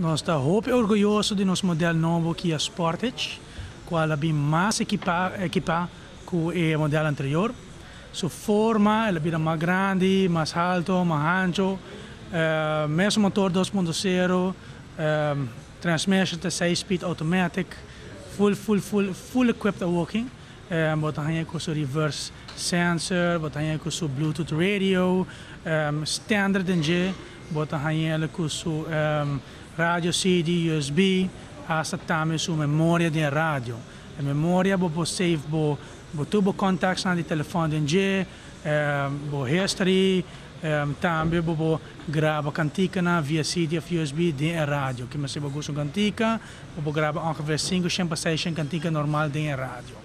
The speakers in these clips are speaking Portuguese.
Nós estamos muito orgulhosos de nosso modelo novo Kia Sportage, qual é mais equipado equipa que o modelo anterior. Sua forma é mais grande, mais alto, mais ancho, uh, mesmo motor 2.0, uh, transmission de 6 speed automatic, full full full full equipped walking. Um, wat seu reverse sensor, wat com seu Bluetooth radio, um, standard NG, wat hij com seu um, radio CD, USB, hasta também sua memória de rádio. A memória bo save bo bo tubo contacts na de telefone NG, um, bo history, um, também bo bo grava cantica na via CD of USB de rádio. Que mas se bo gusto cantica, bo grava ongeveer 5 6 cantica normal de rádio.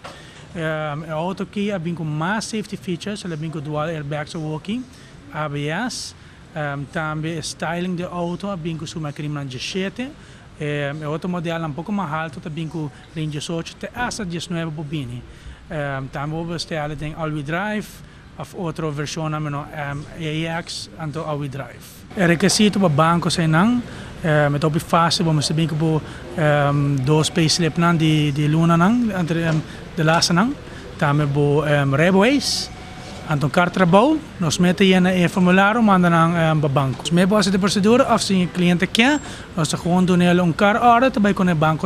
Um, a auto aqui vem com mais safety features, ela com dual airbags walking, ABS, Ehm, um, também styling de auto, bem com suma crime de ehm, 7. É, é outro modelo um pouco mais alto, também com range 8, até essa 19 bobine. Um, também vou ter tem all-wheel drive, of outro versão, a menos um, AX, então all-wheel drive. É requisito para banco sem não, é, me topi fácil, vamos ter bem com um, dois payslip de, de luna nang entre um, de laça não. Também vou um, ehm, rebo Eh, eh, aan de kartrabouw. We smeten je een formulier om aan de hand van de bank. Dus met basis de procedure, afzien je een cliënt kent, dan gewoon doen we een kar-audit bij de bank.